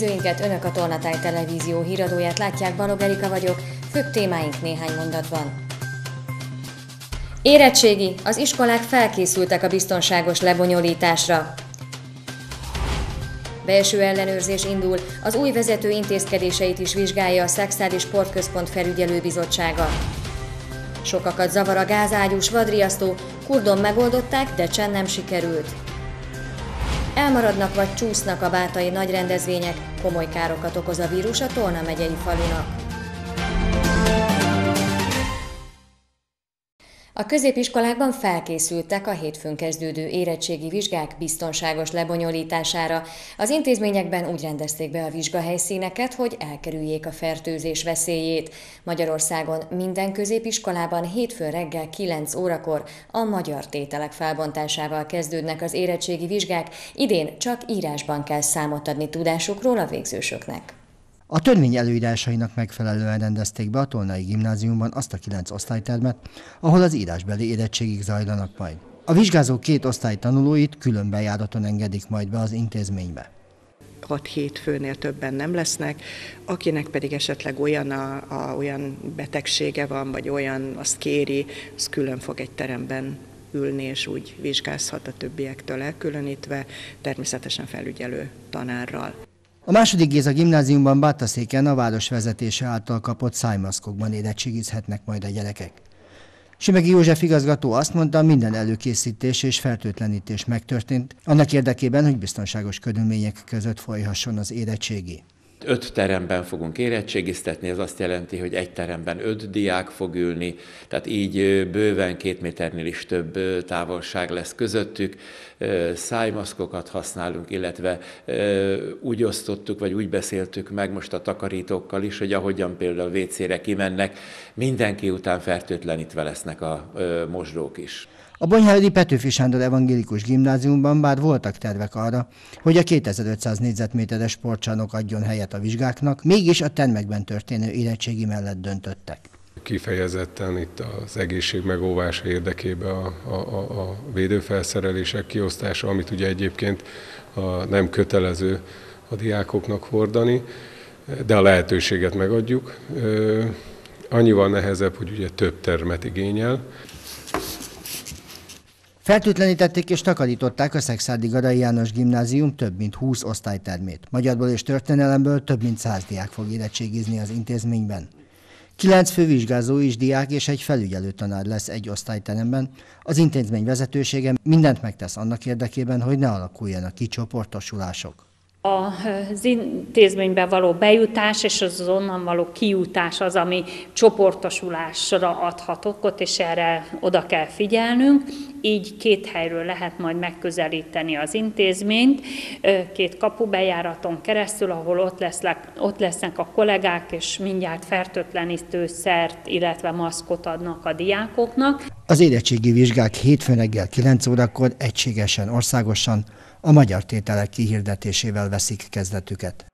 nézőinket, Önök a Tornatáj Televízió híradóját látják, Balog Erika vagyok, főbb témáink néhány mondatban. Érettségi, az iskolák felkészültek a biztonságos lebonyolításra. Belső ellenőrzés indul, az új vezető intézkedéseit is vizsgálja a Szexádi Sportközpont felügyelőbizottsága. Sokakat zavar a gázágyús vadriasztó, kurdon megoldották, de csend nem sikerült. Elmaradnak vagy csúsznak a bátai nagy rendezvények, komoly károkat okoz a vírus a Tolna megyei falunak. A középiskolákban felkészültek a hétfőn kezdődő érettségi vizsgák biztonságos lebonyolítására. Az intézményekben úgy rendezték be a vizsgahelyszíneket, hogy elkerüljék a fertőzés veszélyét. Magyarországon minden középiskolában hétfőn reggel 9 órakor a magyar tételek felbontásával kezdődnek az érettségi vizsgák, idén csak írásban kell számot adni tudásukról a végzősöknek. A törvény előírásainak megfelelően rendezték be a Tolnai Gimnáziumban azt a kilenc osztálytermet, ahol az írásbeli érettségig zajlanak majd. A vizsgázó két osztály tanulóit külön bejáraton engedik majd be az intézménybe. 6-7 főnél többen nem lesznek, akinek pedig esetleg olyan, a, a, olyan betegsége van, vagy olyan azt kéri, az külön fog egy teremben ülni, és úgy vizsgázhat a többiektől elkülönítve, természetesen felügyelő tanárral. A második Géza gimnáziumban Bátaszéken a város vezetése által kapott szájmaszkokban érettségizhetnek majd a gyerekek. Simegi József igazgató azt mondta, minden előkészítés és fertőtlenítés megtörtént, annak érdekében, hogy biztonságos körülmények között folyhasson az érettségi. Öt teremben fogunk érettségiztetni, ez azt jelenti, hogy egy teremben öt diák fog ülni, tehát így bőven két méternél is több távolság lesz közöttük. Szájmaszkokat használunk, illetve úgy osztottuk, vagy úgy beszéltük meg most a takarítókkal is, hogy ahogyan például a WC-re kimennek, mindenki után fertőtlenítve lesznek a mosdók is. A Bonyháldi Petőfi Sándor Evangélikus Gimnáziumban bár voltak tervek arra, hogy a 2500 négyzetméteres sportcsarnok adjon helyet a vizsgáknak, mégis a termekben történő érettségi mellett döntöttek. Kifejezetten itt az egészség megóvása érdekében a, a, a védőfelszerelések kiosztása, amit ugye egyébként a, nem kötelező a diákoknak hordani, de a lehetőséget megadjuk. Annyival nehezebb, hogy ugye több termet igényel. Fertőtlenítették és takarították a Szexádi Garai János Gimnázium több mint 20 osztálytermét. Magyarból és történelemből több mint 100 diák fog érettségizni az intézményben. Kilenc fővizsgázó is diák és egy felügyelő tanár lesz egy osztályteremben. Az intézmény vezetősége mindent megtesz annak érdekében, hogy ne alakuljanak ki csoportosulások. Az intézménybe való bejutás és az onnan való kijutás az, ami csoportosulásra adhat okot, és erre oda kell figyelnünk. Így két helyről lehet majd megközelíteni az intézményt, két kapubejáraton keresztül, ahol ott lesznek, ott lesznek a kollégák, és mindjárt fertőtlenítő szert, illetve maszkot adnak a diákoknak. Az érettségi vizsgák hétfőn reggel 9 órakor egységesen, országosan a magyar tételek kihirdetésével veszik kezdetüket.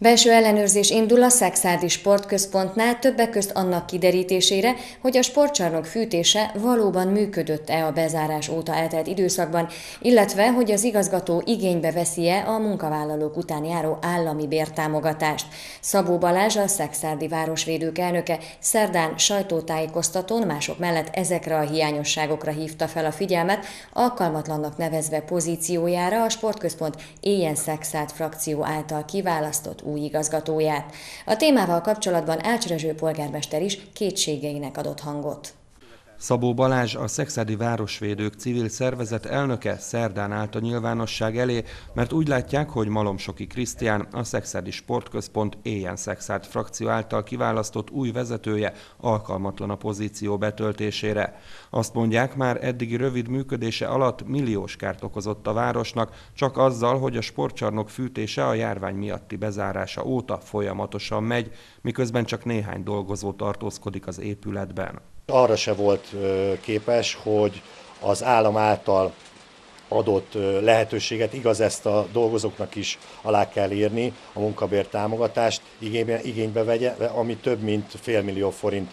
Belső ellenőrzés indul a Szexádi Sportközpontnál többek közt annak kiderítésére, hogy a sportcsarnok fűtése valóban működött-e a bezárás óta eltelt időszakban, illetve hogy az igazgató igénybe veszi-e a munkavállalók után járó állami bértámogatást. Szabó Balázs, a Szexádi Városvédők elnöke szerdán sajtótájékoztatón mások mellett ezekre a hiányosságokra hívta fel a figyelmet, alkalmatlannak nevezve pozíciójára a sportközpont éjjel Szexád frakció által kiválasztott új igazgatóját. A témával kapcsolatban Ácsrezső polgármester is kétségeinek adott hangot. Szabó Balázs, a Szexádi Városvédők civil szervezet elnöke szerdán állt a nyilvánosság elé, mert úgy látják, hogy Malomsoki Krisztián, a Szexádi Sportközpont éjjel Szexád frakció által kiválasztott új vezetője alkalmatlan a pozíció betöltésére. Azt mondják, már eddigi rövid működése alatt milliós kárt okozott a városnak, csak azzal, hogy a sportcsarnok fűtése a járvány miatti bezárása óta folyamatosan megy, miközben csak néhány dolgozó tartózkodik az épületben. Arra se volt képes, hogy az állam által adott lehetőséget, igaz ezt a dolgozóknak is alá kell írni, a munkabér támogatást igénybe, igénybe vegye, ami több mint félmillió forint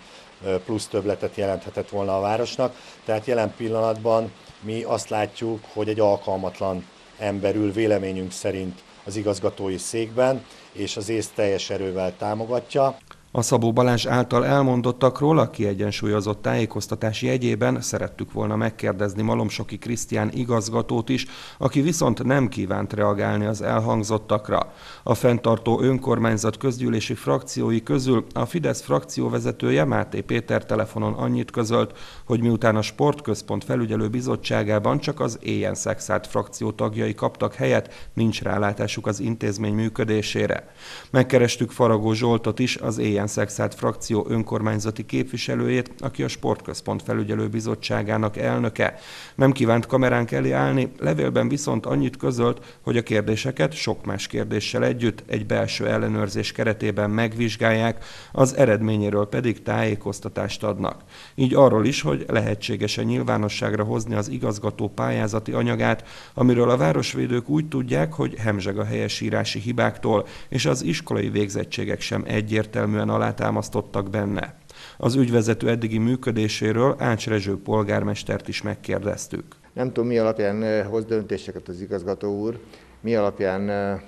plusz többletet jelenthetett volna a városnak. Tehát jelen pillanatban mi azt látjuk, hogy egy alkalmatlan ember ül véleményünk szerint az igazgatói székben, és az észt teljes erővel támogatja. A Szabó Balázs által elmondottakról a kiegyensúlyozott tájékoztatási jegyében szerettük volna megkérdezni Malomsoki Krisztián igazgatót is, aki viszont nem kívánt reagálni az elhangzottakra. A fenntartó önkormányzat közgyűlési frakciói közül a Fidesz frakció vezetője Máté Péter telefonon annyit közölt, hogy miután a Sportközpont felügyelő bizottságában csak az éjjel szexált frakció tagjai kaptak helyet, nincs rálátásuk az intézmény működésére. Megkerestük Faragó Zsoltot is, az éjjel Szexát frakció önkormányzati képviselőjét, aki a Sportközpont felügyelő bizottságának elnöke. Nem kívánt kameránk elé állni, levélben viszont annyit közölt, hogy a kérdéseket sok más kérdéssel együtt egy belső ellenőrzés keretében megvizsgálják, az eredményéről pedig tájékoztatást adnak. Így arról is, hogy lehetséges-e nyilvánosságra hozni az igazgató pályázati anyagát, amiről a városvédők úgy tudják, hogy hemzseg a helyesírási hibáktól, és az iskolai végzettségek sem egyértelműen alátámasztottak benne. Az ügyvezető eddigi működéséről Ács Rezső polgármestert is megkérdeztük. Nem tudom, mi alapján eh, hoz döntéseket az igazgató úr, mi alapján eh,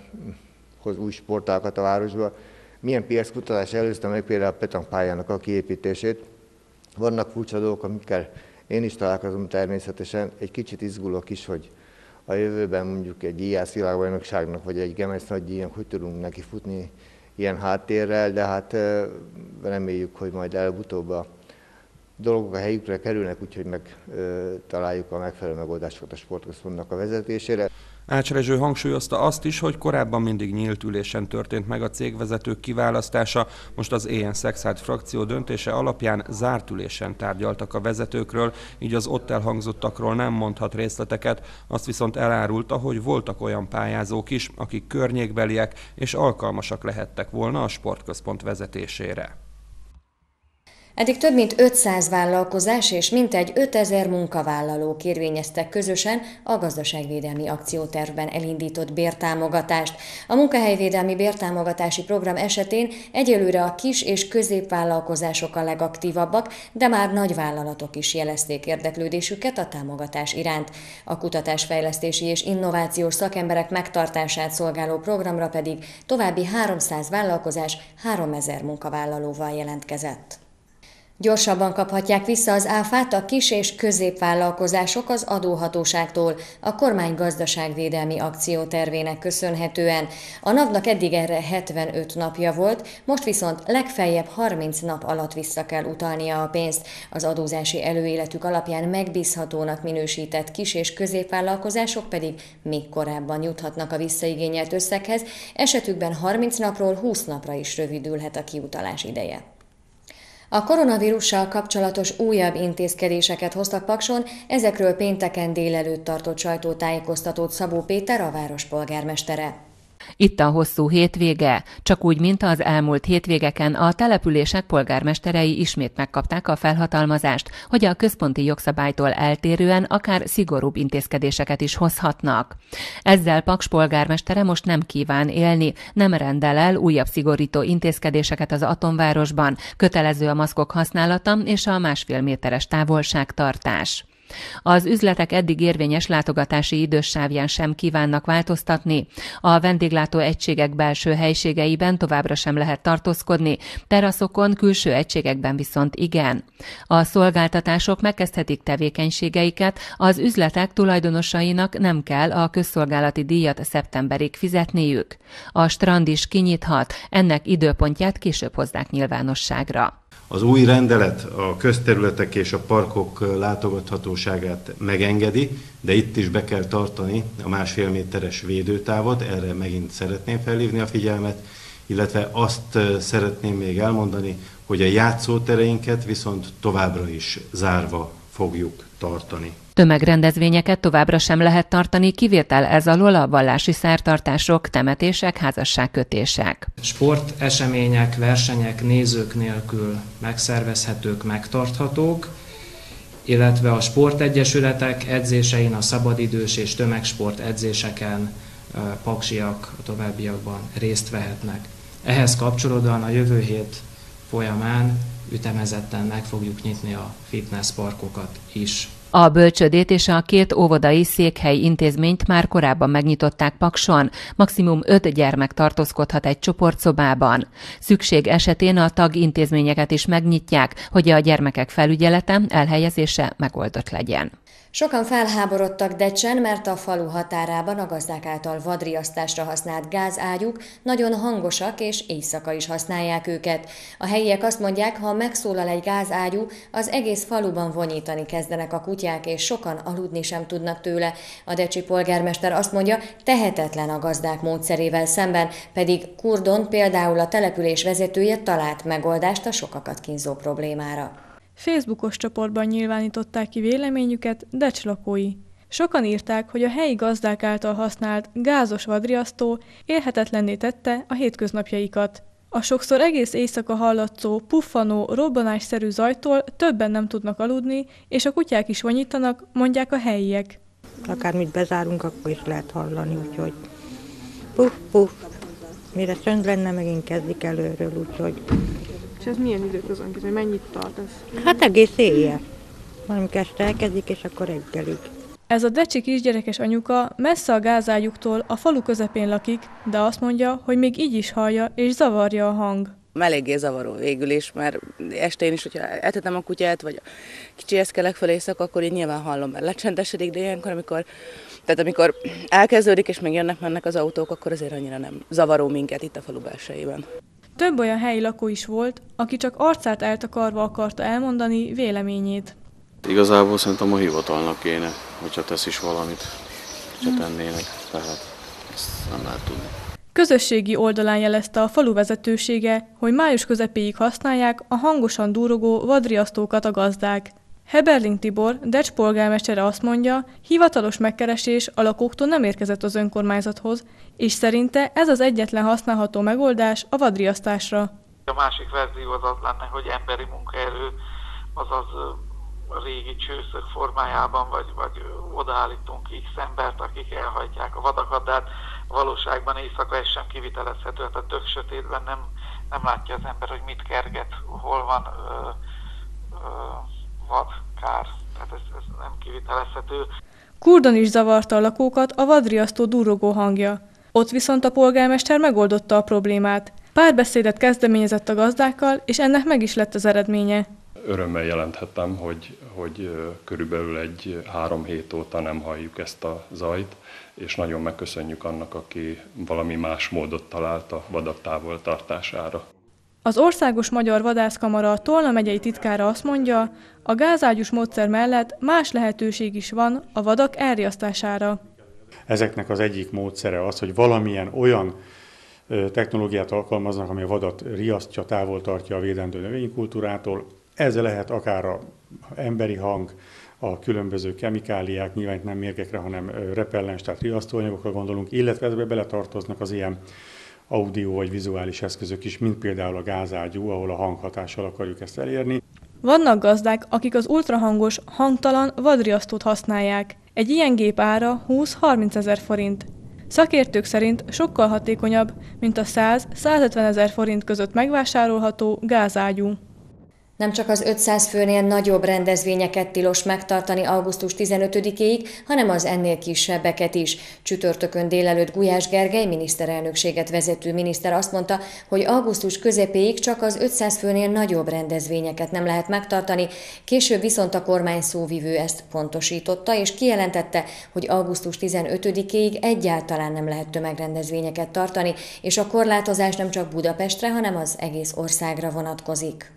hoz új sportákat a városba, milyen piackutatás előzte meg például a petankpályának a kiépítését. Vannak furcsa dolgok, amikkel én is találkozom természetesen. Egy kicsit izgulok is, hogy a jövőben mondjuk egy IASZ világbajnokságnak, vagy egy Gemesz nagydíjnak hogy tudunk neki futni ilyen háttérrel, de hát reméljük, hogy majd előbb-utóbb a dolgok a helyükre kerülnek, úgyhogy megtaláljuk a megfelelő megoldásokat a sportközpontnak a vezetésére. Ács Rezső hangsúlyozta azt is, hogy korábban mindig nyílt ülésen történt meg a cégvezetők kiválasztása, most az EN Szexád frakció döntése alapján zárt ülésen tárgyaltak a vezetőkről, így az ott elhangzottakról nem mondhat részleteket, azt viszont elárulta, hogy voltak olyan pályázók is, akik környékbeliek és alkalmasak lehettek volna a sportközpont vezetésére. Eddig több mint 500 vállalkozás és mintegy 5000 munkavállaló kérvényeztek közösen a gazdaságvédelmi akciótervben elindított bértámogatást. A munkahelyvédelmi bértámogatási program esetén egyelőre a kis és középvállalkozások a legaktívabbak, de már nagy vállalatok is jelezték érdeklődésüket a támogatás iránt. A kutatásfejlesztési és innovációs szakemberek megtartását szolgáló programra pedig további 300 vállalkozás 3000 munkavállalóval jelentkezett. Gyorsabban kaphatják vissza az áfát a kis- és középvállalkozások az adóhatóságtól a kormány gazdaságvédelmi akciótervének köszönhetően. A NAV-nak eddig erre 75 napja volt, most viszont legfeljebb 30 nap alatt vissza kell utalnia a pénzt. Az adózási előéletük alapján megbízhatónak minősített kis- és középvállalkozások pedig még korábban juthatnak a visszaigényelt összeghez, esetükben 30 napról 20 napra is rövidülhet a kiutalás ideje. A koronavírussal kapcsolatos újabb intézkedéseket hoztak Pakson, ezekről pénteken délelőtt tartott sajtótájékoztatót Szabó Péter, a város polgármestere. Itt a hosszú hétvége, csak úgy, mint az elmúlt hétvégeken a települések polgármesterei ismét megkapták a felhatalmazást, hogy a központi jogszabálytól eltérően akár szigorúbb intézkedéseket is hozhatnak. Ezzel Paks polgármestere most nem kíván élni, nem rendel el újabb szigorító intézkedéseket az atomvárosban, kötelező a maszkok használata és a másfél méteres távolságtartás. Az üzletek eddig érvényes látogatási idősávján sem kívánnak változtatni. A vendéglátó egységek belső helységeiben továbbra sem lehet tartózkodni, teraszokon, külső egységekben viszont igen. A szolgáltatások megkezdhetik tevékenységeiket, az üzletek tulajdonosainak nem kell a közszolgálati díjat szeptemberig fizetniük. A strand is kinyithat, ennek időpontját később hozzák nyilvánosságra. Az új rendelet a közterületek és a parkok látogathatóságát megengedi, de itt is be kell tartani a másfél méteres védőtávot, erre megint szeretném felhívni a figyelmet, illetve azt szeretném még elmondani, hogy a játszótereinket viszont továbbra is zárva fogjuk tartani. Tömegrendezvényeket továbbra sem lehet tartani, kivétel ez alól a vallási szertartások, temetések, házasságkötések. Sportesemények, versenyek nézők nélkül megszervezhetők, megtarthatók, illetve a sportegyesületek edzésein, a szabadidős és tömegsport edzéseken paksiak a továbbiakban részt vehetnek. Ehhez kapcsolódóan a jövő hét folyamán ütemezetten meg fogjuk nyitni a fitness parkokat is. A bölcsödét és a két óvodai székhely intézményt már korábban megnyitották Pakson, maximum öt gyermek tartózkodhat egy csoportszobában. Szükség esetén a tagintézményeket is megnyitják, hogy a gyermekek felügyelete, elhelyezése megoldott legyen. Sokan felháborodtak Decsen, mert a falu határában a gazdák által vadriasztásra használt gázágyuk nagyon hangosak, és éjszaka is használják őket. A helyiek azt mondják, ha megszólal egy gázágyú, az egész faluban vonyítani kezdenek a kutyák, és sokan aludni sem tudnak tőle. A decsi polgármester azt mondja, tehetetlen a gazdák módszerével szemben, pedig Kurdon például a település vezetője talált megoldást a sokakat kínzó problémára. Facebookos csoportban nyilvánították ki véleményüket Decs lakói. Sokan írták, hogy a helyi gazdák által használt gázos vadriasztó élhetetlenné tette a hétköznapjaikat. A sokszor egész éjszaka hallatszó, puffanó, robbanásszerű zajtól többen nem tudnak aludni, és a kutyák is vonyítanak, mondják a helyiek. Akármit bezárunk, akkor is lehet hallani, úgyhogy puff, puff. Mire csönd lenne, megint kezdik előről, úgyhogy ez milyen időközönként, hogy mennyit tart ez? Hát egész éjjel. Valamik este elkezdik, és akkor reggelig. Ez a decsi kisgyerekes anyuka messze a gázájuktól a falu közepén lakik, de azt mondja, hogy még így is hallja és zavarja a hang. Eléggé zavaró végül is, mert estén is, hogyha etetem a kutyát, vagy a kicsihez kelek fel éjszaka, akkor így nyilván hallom, mert lecsendesedik, de ilyenkor, amikor, tehát amikor elkezdődik és még jönnek mennek az autók, akkor azért annyira nem zavaró minket itt a falu belsejében. Több olyan helyi lakó is volt, aki csak arcát eltakarva akarta elmondani véleményét. Igazából szerintem a hivatalnak kéne, hogyha tesz is valamit, hogyha tennének, tehát ezt nem lehet tudni. Közösségi oldalán jelezte a falu vezetősége, hogy május közepéig használják a hangosan durogó vadriasztókat a gazdák. Heberling Tibor, Decs polgármestere azt mondja, hivatalos megkeresés a lakóktól nem érkezett az önkormányzathoz, és szerinte ez az egyetlen használható megoldás a vadriasztásra. A másik verzió az az lenne, hogy emberi munkaerő, azaz a régi csőszök formájában, vagy, vagy odaállítunk X embert, akik elhajtják a vadakat, de hát valóságban éjszaka ez sem kivitelezhető, tehát tök sötétben nem, nem látja az ember, hogy mit kerget, hol van ö, ö, vad, kár, tehát ez, ez nem kivitelezhető. Kurdon is zavarta a lakókat a vadriasztó durogó hangja. Ott viszont a polgármester megoldotta a problémát. Párbeszédet kezdeményezett a gazdákkal, és ennek meg is lett az eredménye. Örömmel jelenthettem, hogy, hogy körülbelül egy három hét óta nem halljuk ezt a zajt, és nagyon megköszönjük annak, aki valami más módot talált a vadak távol tartására. Az Országos Magyar Vadászkamara Tolna megyei titkára azt mondja, a gázágyus módszer mellett más lehetőség is van a vadak elriasztására. Ezeknek az egyik módszere az, hogy valamilyen olyan technológiát alkalmaznak, ami a vadat riasztja, távol tartja a védendő növénykultúrától. Ez lehet akár a emberi hang, a különböző kemikáliák, nyilván nem mérgekre, hanem repellens, tehát riasztóanyagokra gondolunk, illetve ezbe beletartoznak az ilyen audio vagy vizuális eszközök is, mint például a gázágyú, ahol a hanghatással akarjuk ezt elérni. Vannak gazdák, akik az ultrahangos, hangtalan vadriasztót használják. Egy ilyen gép ára 20-30 ezer forint. Szakértők szerint sokkal hatékonyabb, mint a 100-150 ezer forint között megvásárolható gázágyú. Nem csak az 500 főnél nagyobb rendezvényeket tilos megtartani augusztus 15-ig, hanem az ennél kisebbeket is. Csütörtökön délelőtt Gulyás Gergely miniszterelnökséget vezető miniszter azt mondta, hogy augusztus közepéig csak az 500 főnél nagyobb rendezvényeket nem lehet megtartani, később viszont a kormány szóvivő ezt pontosította, és kijelentette, hogy augusztus 15-ig egyáltalán nem lehet tömegrendezvényeket tartani, és a korlátozás nem csak Budapestre, hanem az egész országra vonatkozik.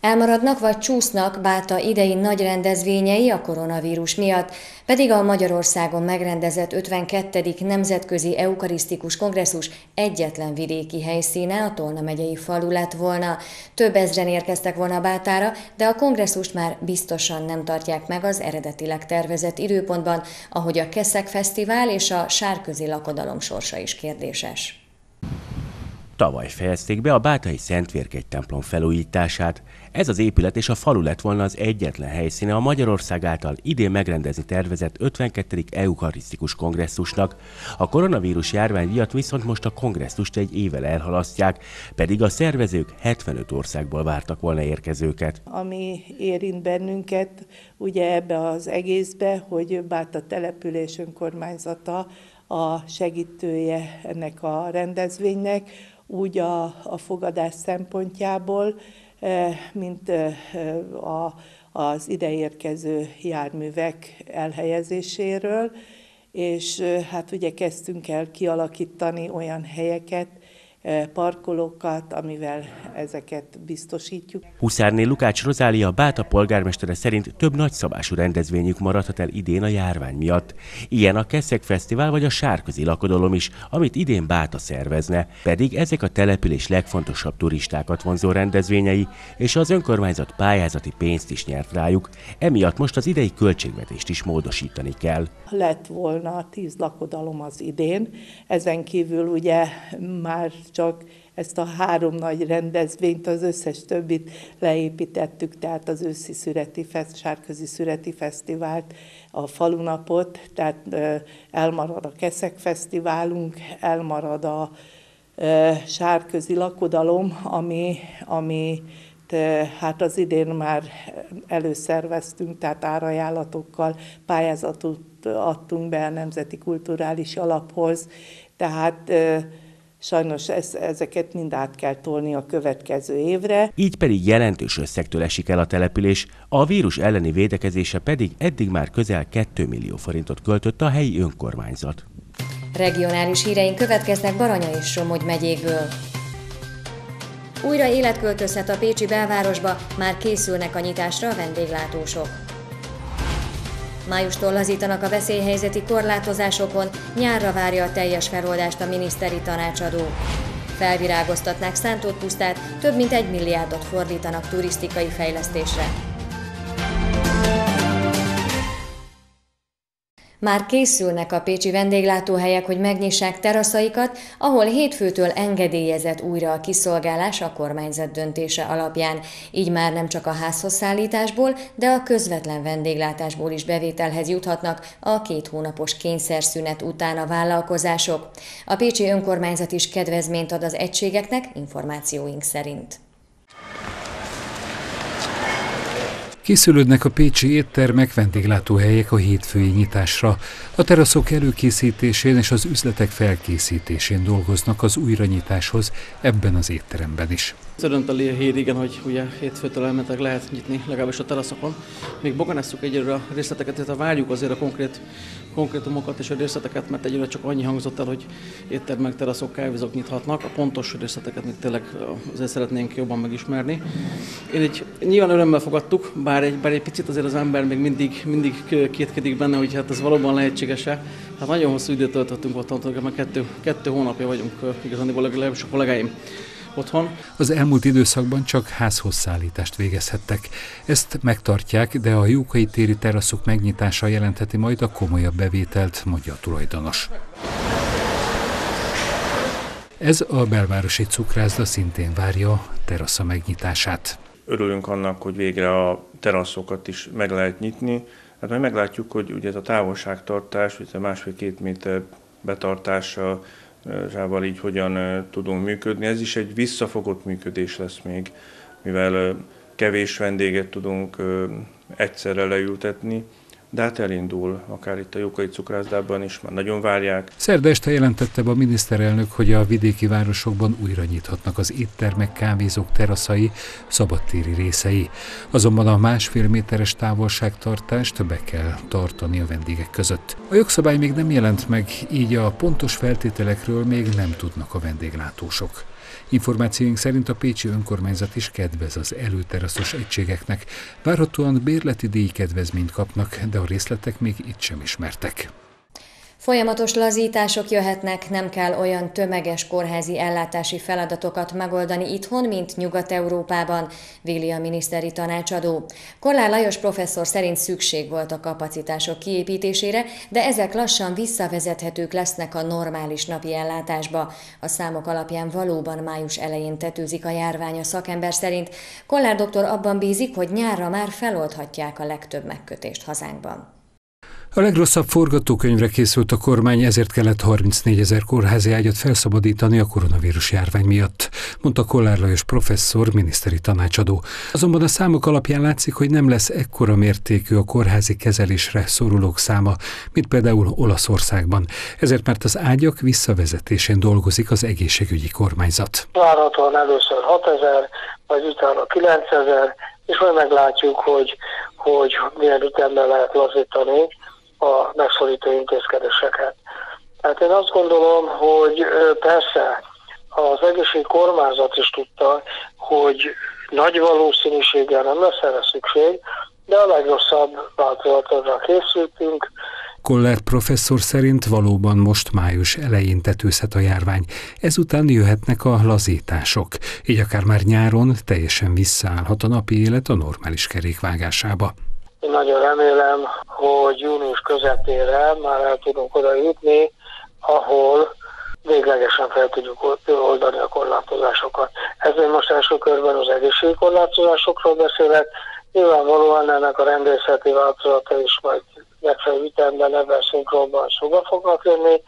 Elmaradnak vagy csúsznak Báta idei nagy rendezvényei a koronavírus miatt, pedig a Magyarországon megrendezett 52. Nemzetközi Eukarisztikus Kongresszus egyetlen vidéki helyszíne a Tolna megyei falu lett volna. Több ezren érkeztek volna Bátára, de a kongresszust már biztosan nem tartják meg az eredetileg tervezett időpontban, ahogy a Keszek Fesztivál és a Sárközi Lakodalom sorsa is kérdéses. Tavaly fejezték be a Bátai Szentvérkegy templom felújítását. Ez az épület és a falu lett volna az egyetlen helyszíne a Magyarország által idén megrendezni tervezett 52. eukarisztikus kongresszusnak. A koronavírus járvány miatt viszont most a kongresszust egy évvel elhalasztják, pedig a szervezők 75 országból vártak volna érkezőket. Ami érint bennünket ugye ebbe az egészbe, hogy Báta település önkormányzata a segítője ennek a rendezvénynek, úgy a, a fogadás szempontjából, eh, mint eh, a, az ideérkező járművek elhelyezéséről, és eh, hát ugye kezdtünk el kialakítani olyan helyeket, parkolókat, amivel ezeket biztosítjuk. Huszárné Lukács Rozália Báta polgármestere szerint több nagyszabású rendezvényük maradhat el idén a járvány miatt. Ilyen a Keszek Fesztivál vagy a Sárközi Lakodalom is, amit idén Báta szervezne. Pedig ezek a település legfontosabb turistákat vonzó rendezvényei, és az önkormányzat pályázati pénzt is nyert rájuk. Emiatt most az idei költségvetést is módosítani kell. Lett volna tíz lakodalom az idén, ezen kívül ugye már csak ezt a három nagy rendezvényt, az összes többit leépítettük, tehát az őszi szüreti, fest, sárközi szüreti fesztivált, a falunapot, tehát elmarad a Keszek Fesztiválunk, elmarad a sárközi lakodalom, ami, ami hát az idén már előszerveztünk, tehát árajánlatokkal pályázatot adtunk be a Nemzeti Kulturális Alaphoz, tehát Sajnos ez, ezeket mind át kell tolni a következő évre. Így pedig jelentős összegtől esik el a település, a vírus elleni védekezése pedig eddig már közel 2 millió forintot költött a helyi önkormányzat. Regionális híreink következnek Baranya és Somogy megyékből. Újra életköltözhet a Pécsi belvárosba, már készülnek a nyitásra a vendéglátósok. Májustól lazítanak a veszélyhelyzeti korlátozásokon, nyárra várja a teljes feloldást a miniszteri tanácsadó. Felvirágoztatnák Szántót pusztát, több mint egy milliárdot fordítanak turisztikai fejlesztésre. Már készülnek a pécsi vendéglátóhelyek, hogy megnyissák teraszaikat, ahol hétfőtől engedélyezett újra a kiszolgálás a kormányzat döntése alapján. Így már nem csak a házhoz szállításból, de a közvetlen vendéglátásból is bevételhez juthatnak a két hónapos kényszerszünet után a vállalkozások. A pécsi önkormányzat is kedvezményt ad az egységeknek, információink szerint. Készülődnek a pécsi éttermek, vendéglátóhelyek a hétfői nyitásra. A teraszok előkészítésén és az üzletek felkészítésén dolgoznak az újranyitáshoz ebben az étteremben is. Örönt a hír, igen, hogy ugye hétfőtől elmentek lehet nyitni, legalábbis a teraszokon. Még boganesszuk egyre a részleteket, tehát várjuk azért a konkrét, konkrétumokat és a részleteket, mert egyre csak annyi hangzott el, hogy éttermek, teraszok, kávézók nyithatnak. A pontos részleteket még tényleg azért szeretnénk jobban megismerni. Én egy nyilván örömmel fogadtuk, bár egy, bár egy picit azért az ember még mindig, mindig kétkedik benne, hogy hát ez valóban lehetséges-e. Hát nagyon hosszú időt töltöttünk ott, mert kettő, kettő hónapja vagyunk igazán, legalábbis a otthon. Az elmúlt időszakban csak házhoz szállítást végezhettek. Ezt megtartják, de a Jókai téri teraszok megnyitása jelentheti majd a komolyabb bevételt, mondja a tulajdonos. Ez a belvárosi cukrászda szintén várja a terasza megnyitását. Örülünk annak, hogy végre a teraszokat is meg lehet nyitni. Hát majd meglátjuk, hogy ugye ez a távolságtartás, vagy a másfél-két méter betartása Zsával így hogyan tudunk működni. Ez is egy visszafogott működés lesz még, mivel kevés vendéget tudunk egyszerre leültetni, de hát elindul, akár itt a Jókai cukrászdában is, már nagyon várják. Szerda este jelentette be a miniszterelnök, hogy a vidéki városokban újra nyithatnak az éttermek, kávézók, teraszai, szabadtéri részei. Azonban a másfél méteres távolságtartást be kell tartani a vendégek között. A jogszabály még nem jelent meg, így a pontos feltételekről még nem tudnak a vendéglátósok. Információink szerint a Pécsi önkormányzat is kedvez az előteraszos egységeknek. Várhatóan bérleti díjkedvezményt kapnak, de a részletek még itt sem ismertek. Folyamatos lazítások jöhetnek, nem kell olyan tömeges kórházi ellátási feladatokat megoldani itthon, mint Nyugat-Európában, véli a miniszteri tanácsadó. Kollár Lajos professzor szerint szükség volt a kapacitások kiépítésére, de ezek lassan visszavezethetők lesznek a normális napi ellátásba. A számok alapján valóban május elején tetőzik a járvány a szakember szerint. Kollár doktor abban bízik, hogy nyárra már feloldhatják a legtöbb megkötést hazánkban. A legrosszabb forgatókönyvre készült a kormány, ezért kellett 34 ezer kórházi ágyat felszabadítani a koronavírus járvány miatt, mondta Kollár Lajos professzor, miniszteri tanácsadó. Azonban a számok alapján látszik, hogy nem lesz ekkora mértékű a kórházi kezelésre szorulók száma, mint például Olaszországban. Ezért mert az ágyak visszavezetésén dolgozik az egészségügyi kormányzat. Várhatóan először 6 ezer, vagy utána 9 ezer, és majd meglátjuk, hogy, hogy milyen ütemben lehet lazítani a megszorító intézkedéseket. Tehát én azt gondolom, hogy persze az egészség kormányzat is tudta, hogy nagy valószínűséggel nem lesz erre szükség, de a legrosszabb változatokra készültünk. Koller professzor szerint valóban most május elején tetőzhet a járvány. Ezután jöhetnek a lazítások, így akár már nyáron teljesen visszaállhat a napi élet a normális kerékvágásába. Én nagyon remélem, hogy június közepére már el tudunk oda jutni, ahol véglegesen fel tudjuk oldani a korlátozásokat. Ezért most első körben az egészségi korlátozásokról beszélek, nyilvánvalóan ennek a rendészeti változata is majd megfelelő ütemben ebben szinkronban szóba fognak jönni,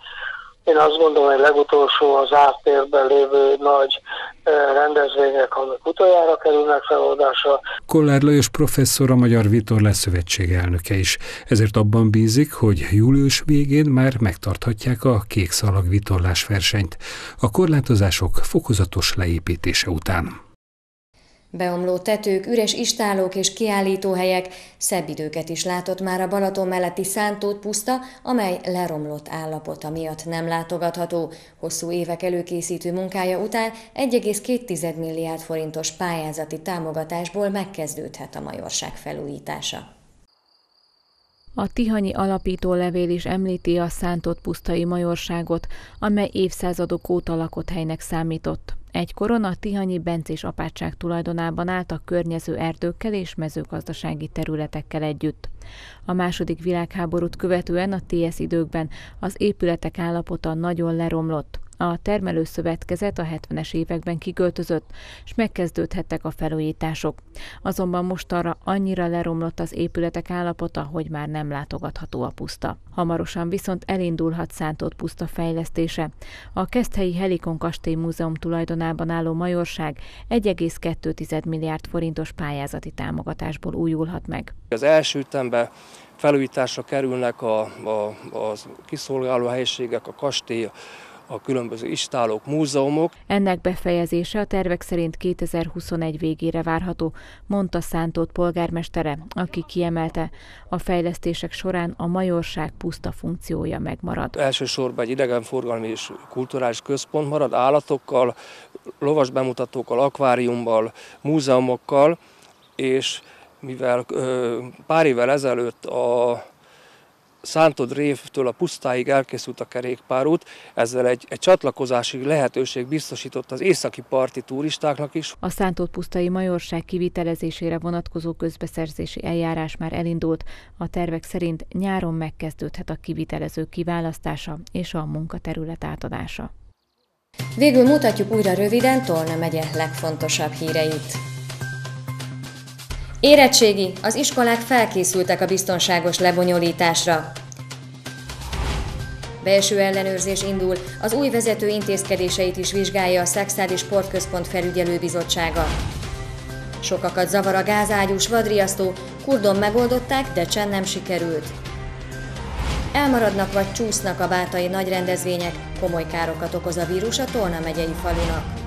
én azt gondolom, hogy legutolsó az ártérben lévő nagy rendezvények, amik utoljára kerülnek feloldásra. Kollár Lajos professzor a Magyar Vitorlás Szövetség elnöke is, ezért abban bízik, hogy július végén már megtarthatják a kék szalag vitorlás versenyt, a korlátozások fokozatos leépítése után. Beomló tetők, üres istálók és kiállítóhelyek szebb időket is látott már a Balaton melletti Szántót puszta, amely leromlott állapota miatt nem látogatható. Hosszú évek előkészítő munkája után 1,2 milliárd forintos pályázati támogatásból megkezdődhet a majorság felújítása. A Tihanyi alapító levél is említi a szántott pusztai majorságot, amely évszázadok óta lakott helynek számított. Egykoron a Tihanyi Bencés apátság tulajdonában állt a környező erdőkkel és mezőgazdasági területekkel együtt. A második világháborút követően a TS időkben az épületek állapota nagyon leromlott. A termelőszövetkezet a 70-es években kiköltözött, és megkezdődhettek a felújítások. Azonban most arra annyira leromlott az épületek állapota, hogy már nem látogatható a puszta. Hamarosan viszont elindulhat szántott puszta fejlesztése. A Keszthelyi Helikon Kastély Múzeum tulajdonában álló majorság 1,2 milliárd forintos pályázati támogatásból újulhat meg. Az első ütemben felújításra kerülnek a, a, a kiszolgáló helyiségek, a kastély, a különböző istálók, múzeumok. Ennek befejezése a tervek szerint 2021 végére várható, mondta Szántót polgármestere, aki kiemelte, a fejlesztések során a majorság puszta funkciója megmarad. Elsősorban egy idegenforgalmi és kulturális központ marad állatokkal, lovas bemutatókkal, akváriummal, múzeumokkal, és mivel pár évvel ezelőtt a Szántod révtől a pusztáig elkészült a kerékpárút, ezzel egy, egy csatlakozási lehetőség biztosított az északi parti turistáknak is. A Szántod pusztai majorság kivitelezésére vonatkozó közbeszerzési eljárás már elindult, a tervek szerint nyáron megkezdődhet a kivitelező kiválasztása és a munkaterület átadása. Végül mutatjuk újra röviden Tolna megye legfontosabb híreit. Érettségi, az iskolák felkészültek a biztonságos lebonyolításra. Belső ellenőrzés indul, az új vezető intézkedéseit is vizsgálja a Szexádi Sportközpont felügyelőbizottsága. Sokakat zavar a gázágyús vadriasztó, kurdon megoldották, de csend nem sikerült. Elmaradnak vagy csúsznak a bátai nagy rendezvények, komoly károkat okoz a vírus a Tolna megyei falunak.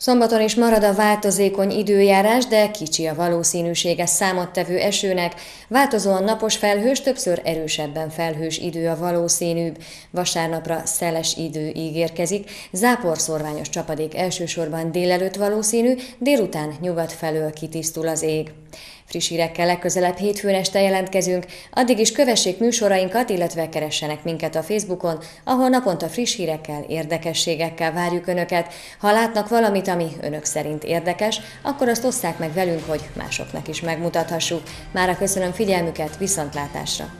Szombaton is marad a változékony időjárás, de kicsi a valószínűsége számottevő esőnek. Változóan napos felhős, többször erősebben felhős idő a valószínűbb. Vasárnapra szeles idő ígérkezik, záporszorványos csapadék elsősorban délelőtt valószínű, délután nyugat felől kitisztul az ég. Friss hírekkel legközelebb hétfőn este jelentkezünk, addig is kövessék műsorainkat, illetve keressenek minket a Facebookon, ahol naponta friss hírekkel, érdekességekkel várjuk Önöket. Ha látnak valamit, ami Önök szerint érdekes, akkor azt osszák meg velünk, hogy másoknak is megmutathassuk. Mára köszönöm figyelmüket, viszontlátásra!